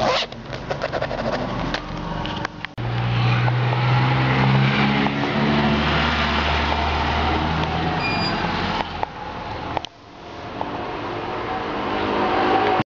Oh!